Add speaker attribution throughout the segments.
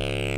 Speaker 1: Yeah.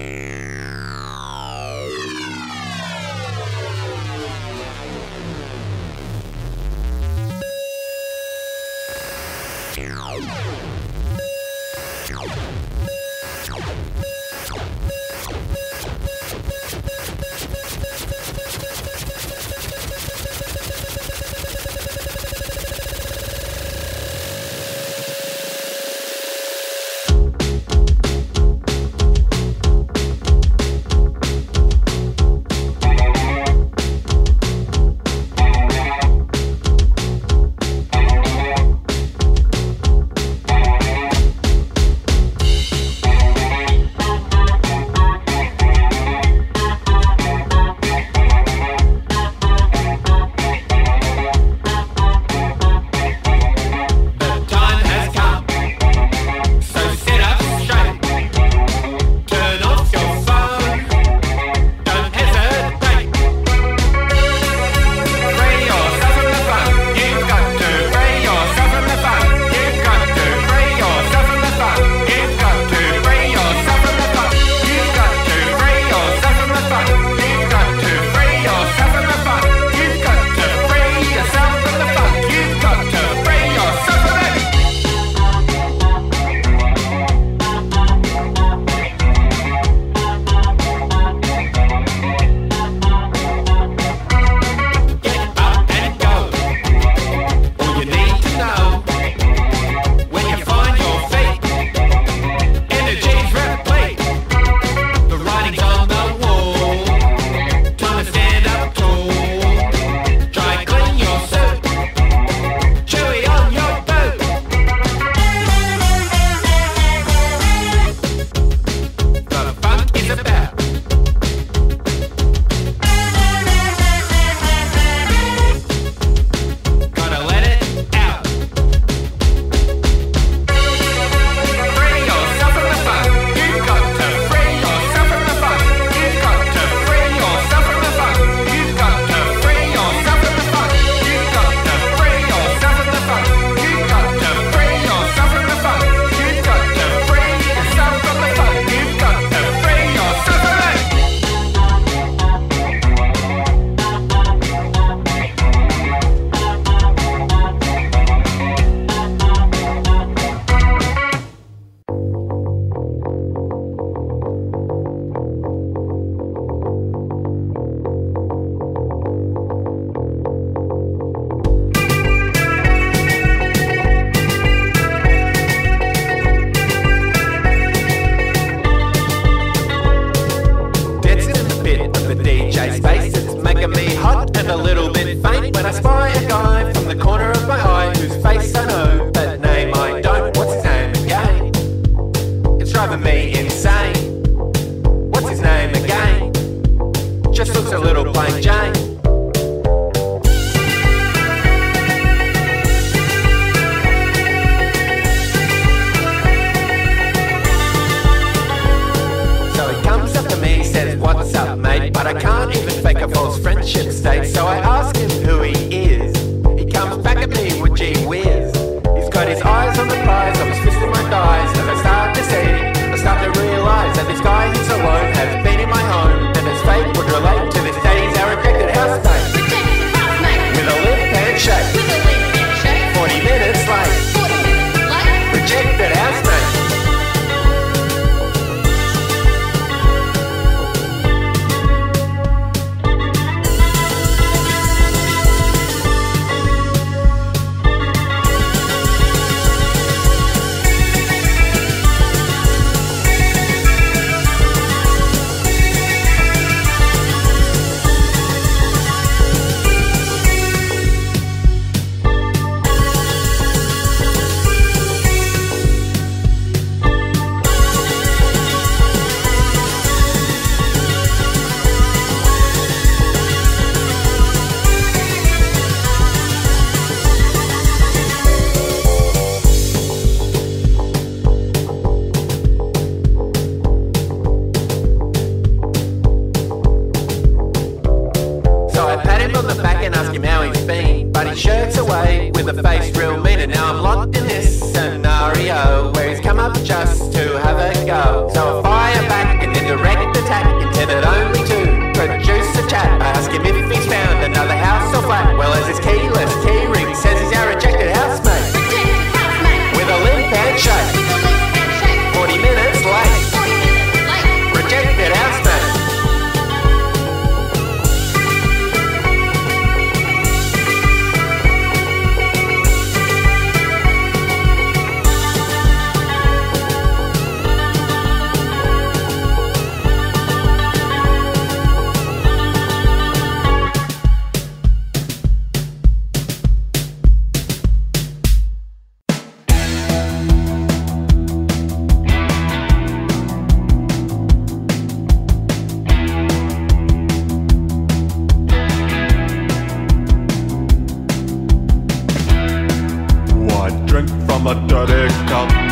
Speaker 1: I'm a
Speaker 2: dirty cop.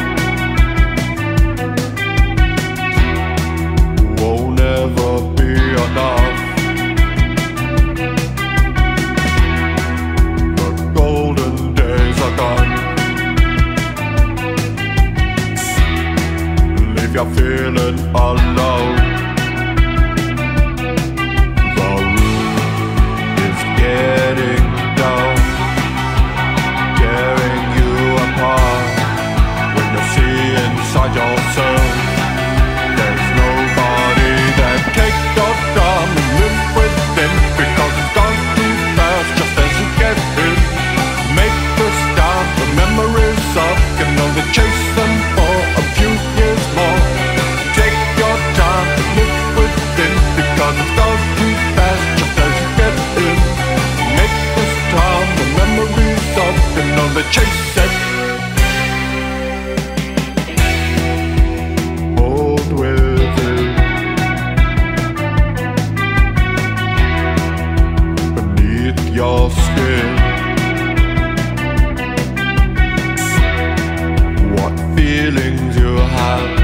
Speaker 2: love.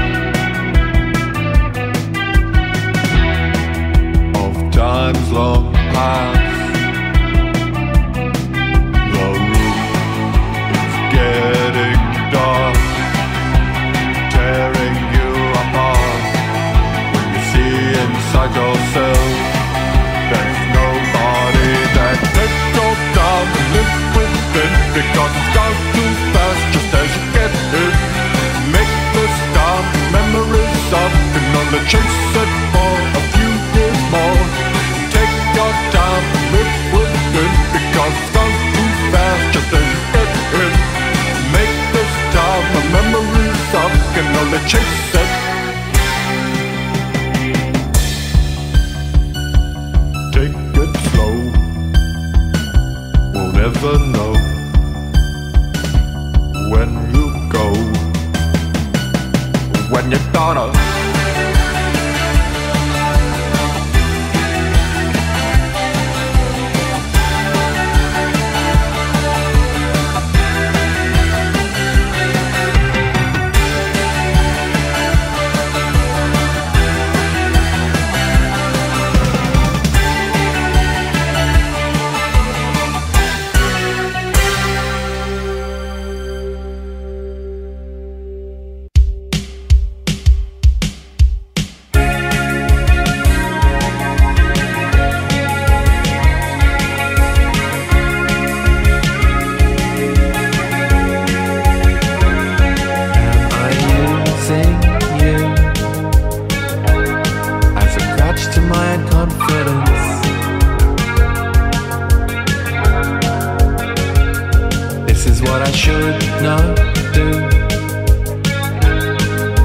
Speaker 2: what
Speaker 1: I should not do.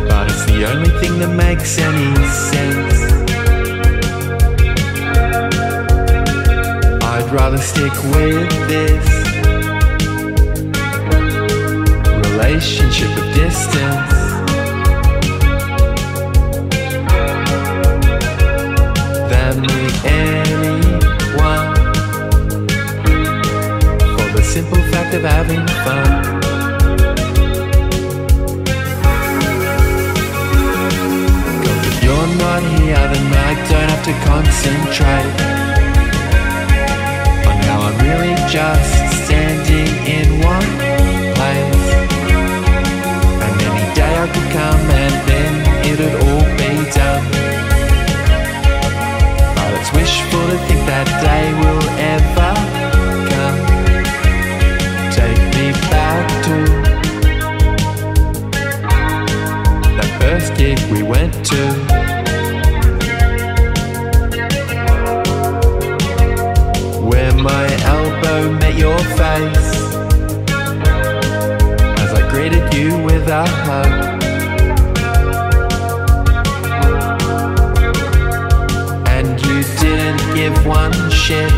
Speaker 1: But it's the only thing that makes any sense. I'd rather stick with this relationship of distance. Than the end. of having fun. Cause if you're not here, then I don't have to concentrate on how I'm really just. do without her. And you didn't give one shit.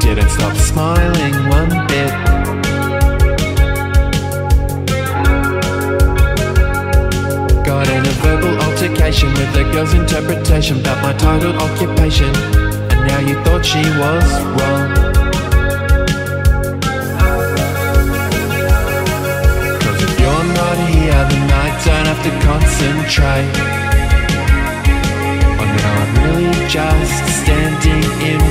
Speaker 1: Didn't stop smiling one bit. Got in a verbal altercation with the girl's interpretation about my title occupation. And now you thought she was wrong. have to concentrate. I'm really just standing in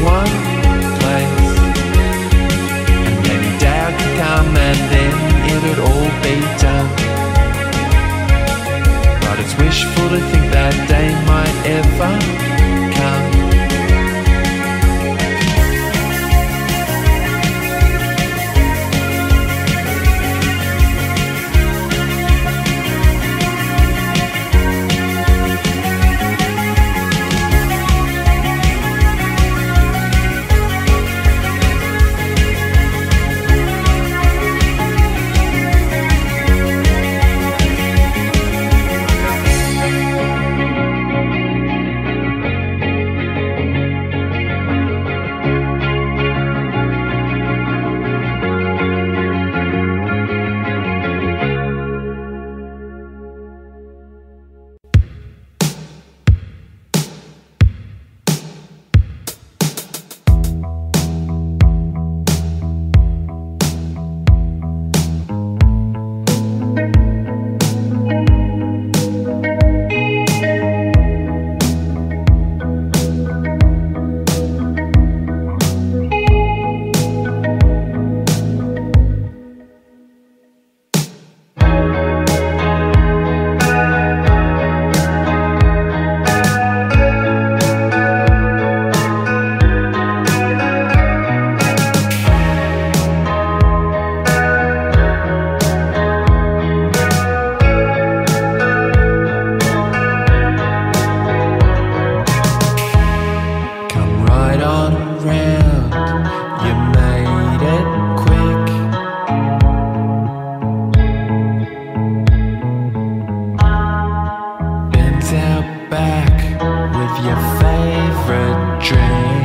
Speaker 1: your favorite drink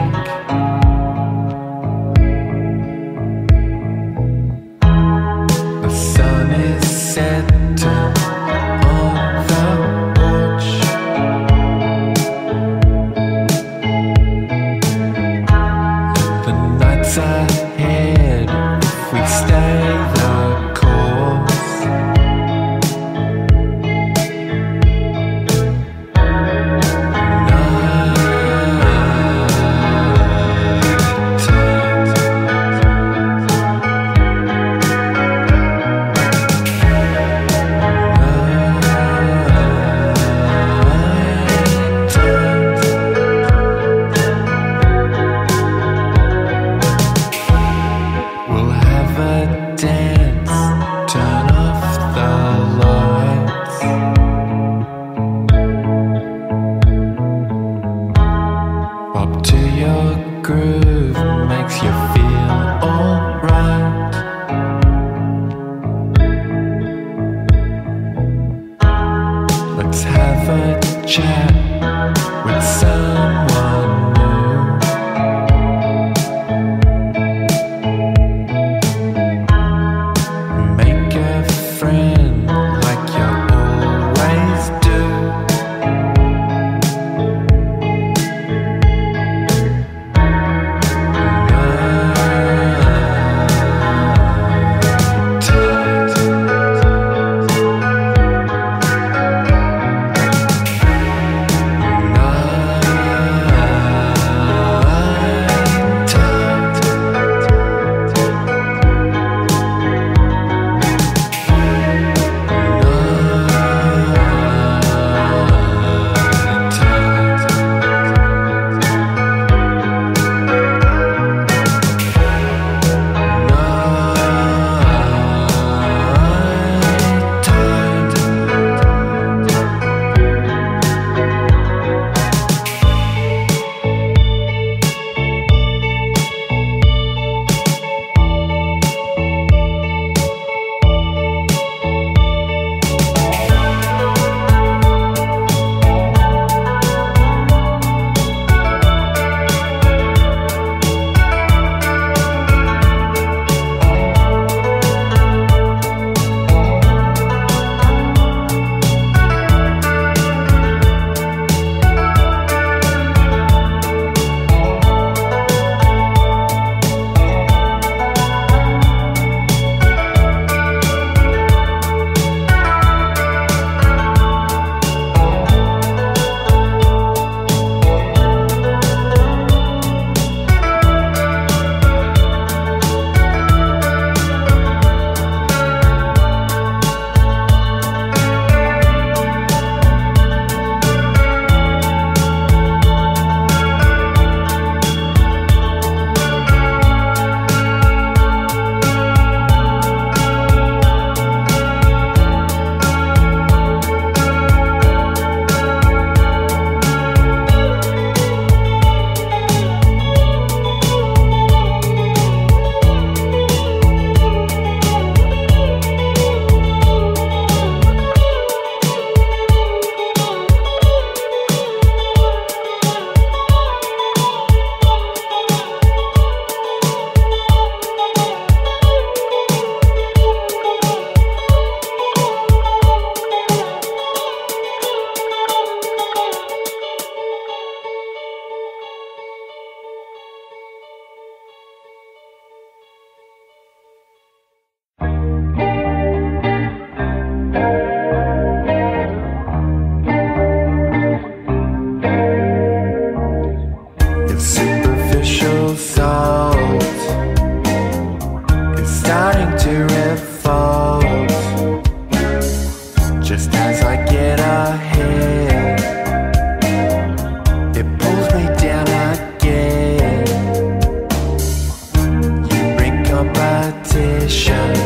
Speaker 1: Partition.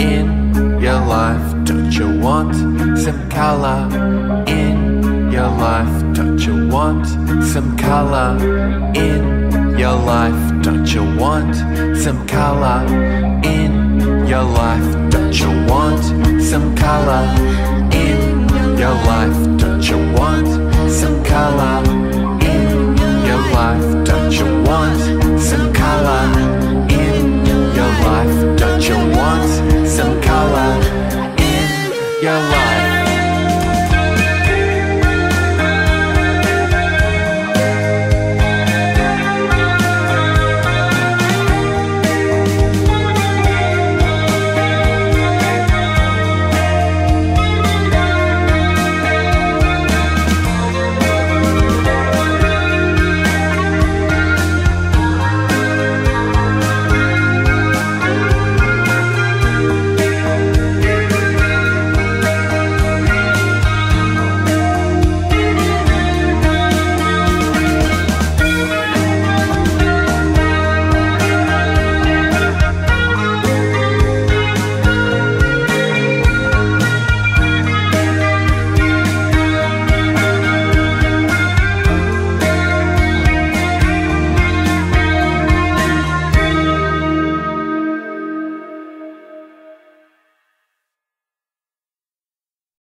Speaker 1: in your life? Don't you want some color in your life? Don't you want some color in your life? Don't you want some color in your life? Don't you want some color in your life? Don't you want some color in your life? Don't you want some color in your life?